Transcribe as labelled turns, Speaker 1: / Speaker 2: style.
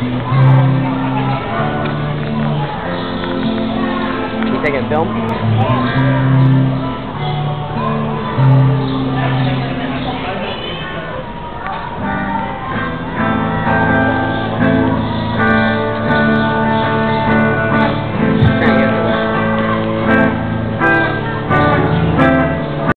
Speaker 1: You taking film?